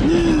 Mama.